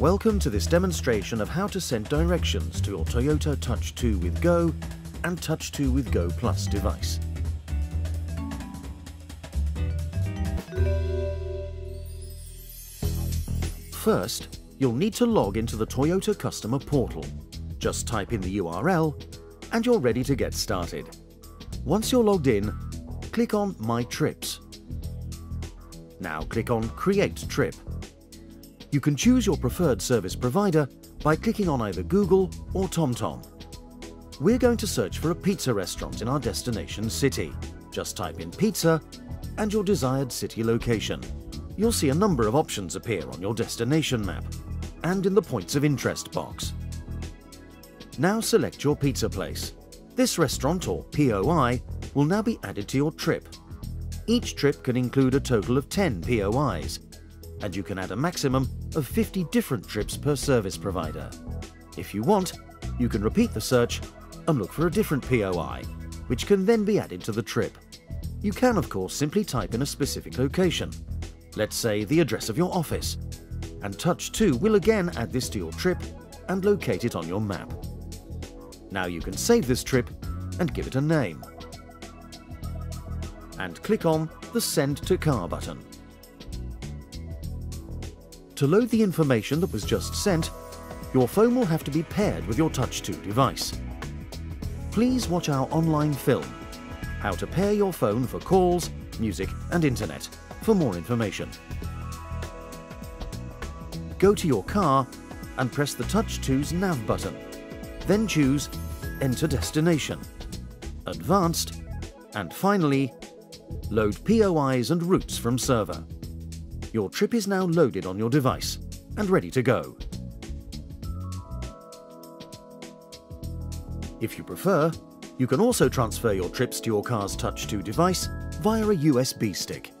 Welcome to this demonstration of how to send directions to your Toyota Touch 2 with Go and Touch 2 with Go Plus device. First, you'll need to log into the Toyota Customer Portal. Just type in the URL and you're ready to get started. Once you're logged in, click on My Trips. Now click on Create Trip. You can choose your preferred service provider by clicking on either Google or TomTom. We're going to search for a pizza restaurant in our destination city. Just type in pizza and your desired city location. You'll see a number of options appear on your destination map and in the points of interest box. Now select your pizza place. This restaurant, or POI, will now be added to your trip. Each trip can include a total of 10 POIs, and you can add a maximum of 50 different trips per service provider. If you want, you can repeat the search and look for a different POI, which can then be added to the trip. You can, of course, simply type in a specific location, let's say the address of your office, and Touch 2 will again add this to your trip and locate it on your map. Now you can save this trip and give it a name. And click on the Send to Car button. To load the information that was just sent, your phone will have to be paired with your Touch 2 device. Please watch our online film, How to Pair Your Phone for Calls, Music and Internet, for more information. Go to your car and press the Touch 2's Nav button. Then choose Enter Destination, Advanced, and finally, Load POIs and routes from server. Your trip is now loaded on your device and ready to go. If you prefer, you can also transfer your trips to your car's Touch 2 device via a USB stick.